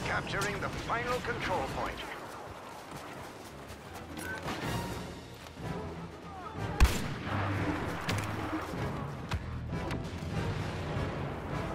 capturing the final control point.